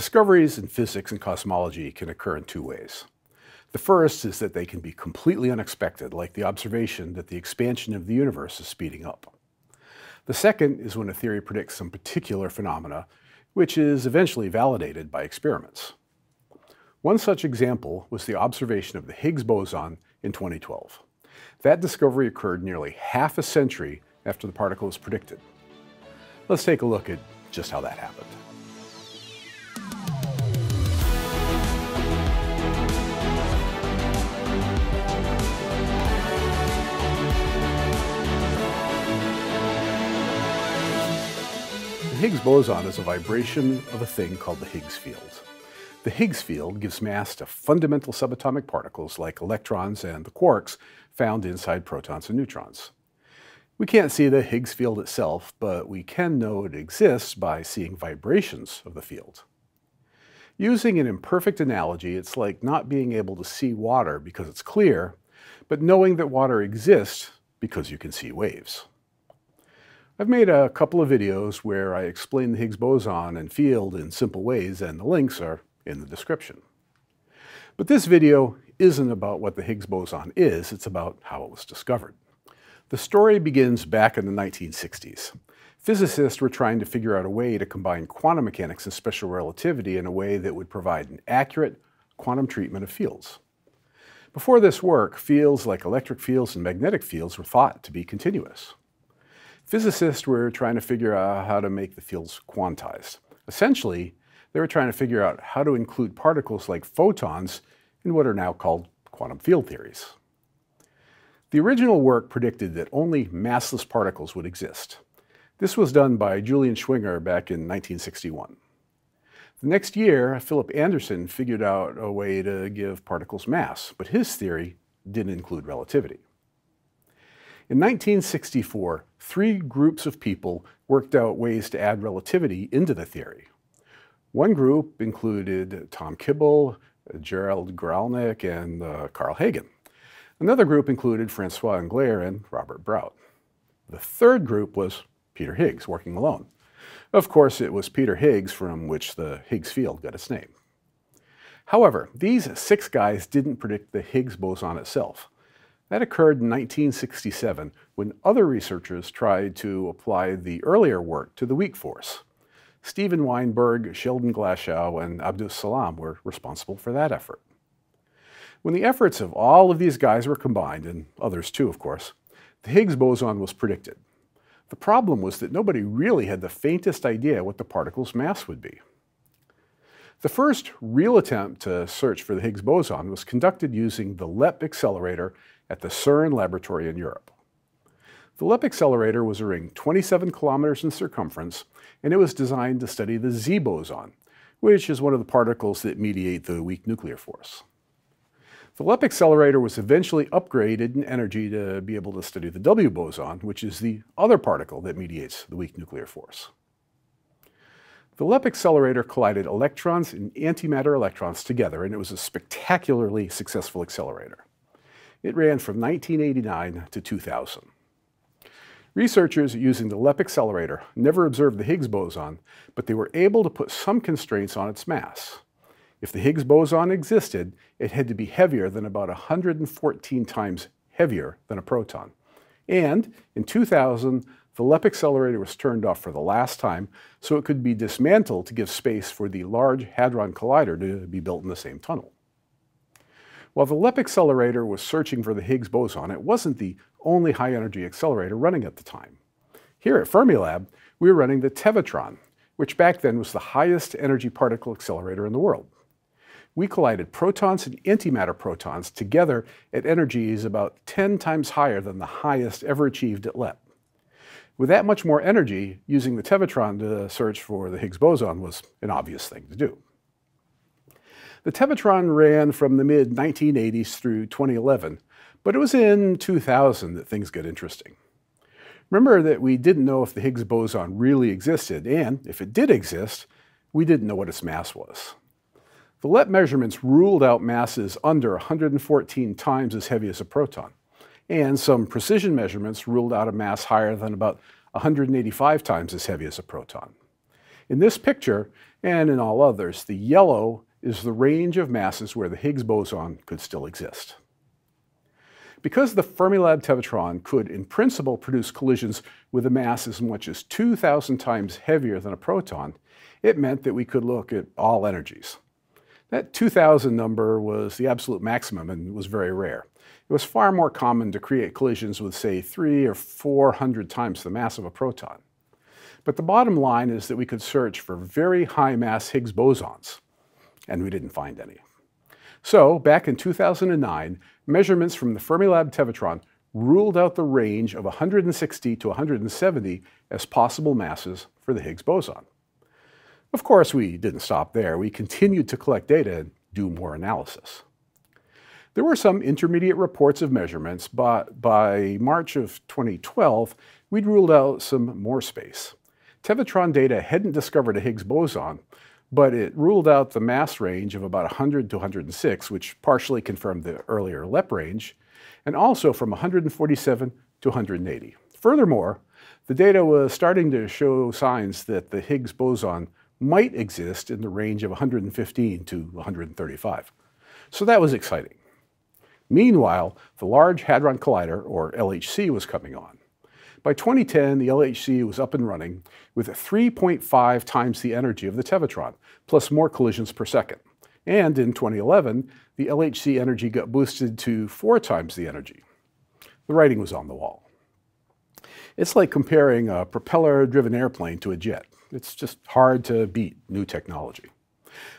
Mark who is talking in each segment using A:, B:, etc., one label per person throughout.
A: Discoveries in physics and cosmology can occur in two ways. The first is that they can be completely unexpected, like the observation that the expansion of the universe is speeding up. The second is when a theory predicts some particular phenomena, which is eventually validated by experiments. One such example was the observation of the Higgs boson in 2012. That discovery occurred nearly half a century after the particle was predicted. Let's take a look at just how that happened. Higgs boson is a vibration of a thing called the Higgs field. The Higgs field gives mass to fundamental subatomic particles like electrons and the quarks found inside protons and neutrons. We can't see the Higgs field itself, but we can know it exists by seeing vibrations of the field. Using an imperfect analogy, it's like not being able to see water because it's clear, but knowing that water exists because you can see waves. I've made a couple of videos where I explain the Higgs boson and field in simple ways, and the links are in the description. But this video isn't about what the Higgs boson is, it's about how it was discovered. The story begins back in the 1960s. Physicists were trying to figure out a way to combine quantum mechanics and special relativity in a way that would provide an accurate quantum treatment of fields. Before this work, fields like electric fields and magnetic fields were thought to be continuous. Physicists were trying to figure out how to make the fields quantized. Essentially, they were trying to figure out how to include particles like photons in what are now called quantum field theories. The original work predicted that only massless particles would exist. This was done by Julian Schwinger back in 1961. The next year, Philip Anderson figured out a way to give particles mass, but his theory didn't include relativity. In 1964, three groups of people worked out ways to add relativity into the theory. One group included Tom Kibble, Gerald Guralnik, and uh, Carl Hagen. Another group included Francois Englert and Robert Brout. The third group was Peter Higgs, working alone. Of course, it was Peter Higgs from which the Higgs field got its name. However, these six guys didn't predict the Higgs boson itself. That occurred in 1967 when other researchers tried to apply the earlier work to the weak force. Steven Weinberg, Sheldon Glashow, and Abdus Salam were responsible for that effort. When the efforts of all of these guys were combined, and others too, of course, the Higgs boson was predicted. The problem was that nobody really had the faintest idea what the particle's mass would be. The first real attempt to search for the Higgs boson was conducted using the LEP accelerator at the CERN laboratory in Europe. The LEP accelerator was a ring 27 kilometers in circumference, and it was designed to study the Z boson, which is one of the particles that mediate the weak nuclear force. The LEP accelerator was eventually upgraded in energy to be able to study the W boson, which is the other particle that mediates the weak nuclear force. The LEP accelerator collided electrons and antimatter electrons together, and it was a spectacularly successful accelerator. It ran from 1989 to 2000. Researchers using the LEP accelerator never observed the Higgs boson, but they were able to put some constraints on its mass. If the Higgs boson existed, it had to be heavier than about 114 times heavier than a proton. And in 2000, the LEP accelerator was turned off for the last time so it could be dismantled to give space for the Large Hadron Collider to be built in the same tunnel. While the LEP accelerator was searching for the Higgs boson, it wasn't the only high-energy accelerator running at the time. Here at Fermilab, we were running the Tevatron, which back then was the highest energy particle accelerator in the world. We collided protons and antimatter protons together at energies about 10 times higher than the highest ever achieved at LEP. With that much more energy, using the Tevatron to search for the Higgs boson was an obvious thing to do. The Tevatron ran from the mid-1980s through 2011, but it was in 2000 that things got interesting. Remember that we didn't know if the Higgs boson really existed, and if it did exist, we didn't know what its mass was. The LEP measurements ruled out masses under 114 times as heavy as a proton, and some precision measurements ruled out a mass higher than about 185 times as heavy as a proton. In this picture, and in all others, the yellow is the range of masses where the Higgs boson could still exist. Because the Fermilab Tevatron could, in principle, produce collisions with a mass as much as 2,000 times heavier than a proton, it meant that we could look at all energies. That 2,000 number was the absolute maximum and was very rare. It was far more common to create collisions with, say, three or 400 times the mass of a proton. But the bottom line is that we could search for very high mass Higgs bosons, and we didn't find any. So, back in 2009, measurements from the Fermilab Tevatron ruled out the range of 160 to 170 as possible masses for the Higgs boson. Of course, we didn't stop there. We continued to collect data and do more analysis. There were some intermediate reports of measurements, but by March of 2012, we'd ruled out some more space. Tevatron data hadn't discovered a Higgs boson, but it ruled out the mass range of about 100 to 106, which partially confirmed the earlier LEP range, and also from 147 to 180. Furthermore, the data was starting to show signs that the Higgs boson might exist in the range of 115 to 135. So that was exciting. Meanwhile, the Large Hadron Collider, or LHC, was coming on. By 2010, the LHC was up and running with 3.5 times the energy of the Tevatron, plus more collisions per second. And in 2011, the LHC energy got boosted to four times the energy. The writing was on the wall. It's like comparing a propeller-driven airplane to a jet. It's just hard to beat new technology.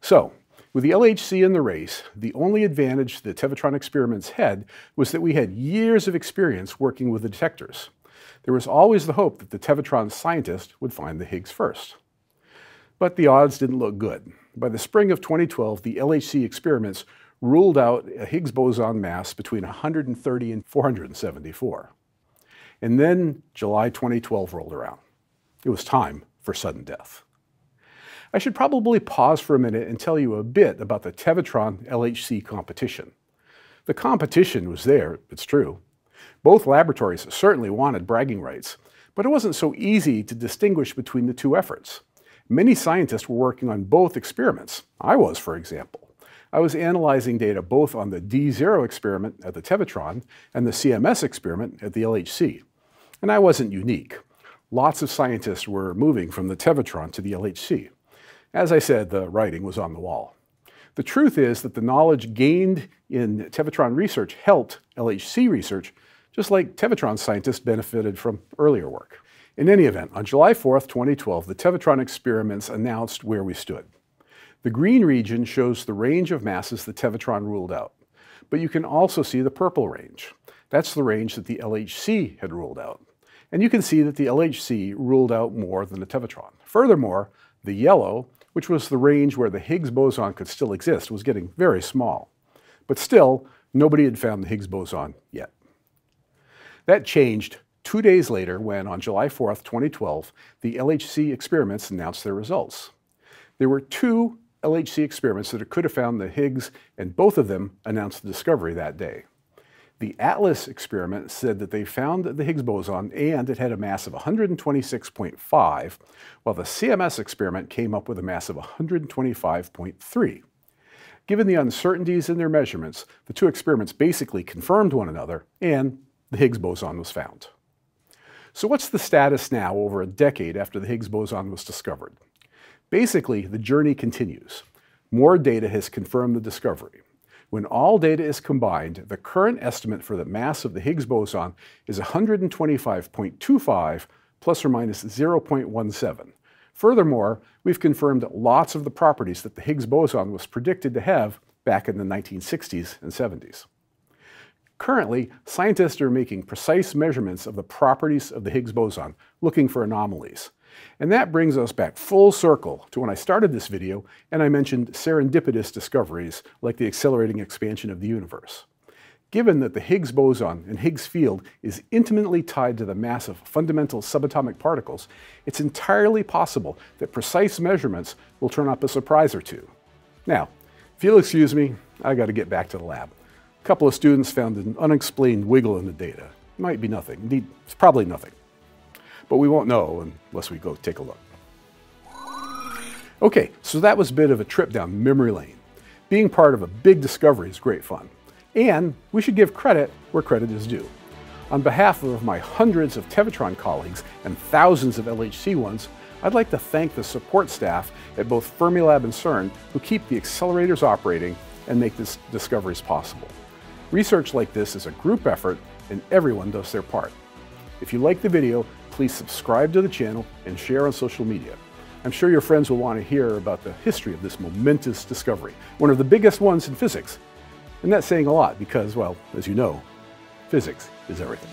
A: So, with the LHC in the race, the only advantage the Tevatron experiments had was that we had years of experience working with the detectors. There was always the hope that the Tevatron scientist would find the Higgs first. But the odds didn't look good. By the spring of 2012, the LHC experiments ruled out a Higgs boson mass between 130 and 474. And then July 2012 rolled around. It was time for sudden death. I should probably pause for a minute and tell you a bit about the Tevatron LHC competition. The competition was there, it's true, both laboratories certainly wanted bragging rights, but it wasn't so easy to distinguish between the two efforts. Many scientists were working on both experiments. I was, for example. I was analyzing data both on the D0 experiment at the Tevatron and the CMS experiment at the LHC. And I wasn't unique. Lots of scientists were moving from the Tevatron to the LHC. As I said, the writing was on the wall. The truth is that the knowledge gained in Tevatron research helped LHC research just like Tevatron scientists benefited from earlier work. In any event, on July 4, 2012, the Tevatron experiments announced where we stood. The green region shows the range of masses the Tevatron ruled out, but you can also see the purple range. That's the range that the LHC had ruled out. And you can see that the LHC ruled out more than the Tevatron. Furthermore, the yellow, which was the range where the Higgs boson could still exist, was getting very small. But still, nobody had found the Higgs boson yet. That changed two days later when, on July 4, 2012, the LHC experiments announced their results. There were two LHC experiments that could have found the Higgs, and both of them announced the discovery that day. The ATLAS experiment said that they found the Higgs boson and it had a mass of 126.5, while the CMS experiment came up with a mass of 125.3. Given the uncertainties in their measurements, the two experiments basically confirmed one another, and the Higgs boson was found. So what's the status now over a decade after the Higgs boson was discovered? Basically, the journey continues. More data has confirmed the discovery. When all data is combined, the current estimate for the mass of the Higgs boson is 125.25 plus or minus 0.17. Furthermore, we've confirmed lots of the properties that the Higgs boson was predicted to have back in the 1960s and 70s. Currently, scientists are making precise measurements of the properties of the Higgs boson, looking for anomalies. And that brings us back full circle to when I started this video and I mentioned serendipitous discoveries like the accelerating expansion of the universe. Given that the Higgs boson and Higgs field is intimately tied to the mass of fundamental subatomic particles, it's entirely possible that precise measurements will turn up a surprise or two. Now, if you'll excuse me, I got to get back to the lab. A couple of students found an unexplained wiggle in the data. It might be nothing. Indeed, it's probably nothing. But we won't know unless we go take a look. Okay, so that was a bit of a trip down memory lane. Being part of a big discovery is great fun. And we should give credit where credit is due. On behalf of my hundreds of Tevatron colleagues and thousands of LHC ones, I'd like to thank the support staff at both Fermilab and CERN who keep the accelerators operating and make these discoveries possible. Research like this is a group effort and everyone does their part. If you like the video, please subscribe to the channel and share on social media. I'm sure your friends will want to hear about the history of this momentous discovery, one of the biggest ones in physics. And that's saying a lot because, well, as you know, physics is everything.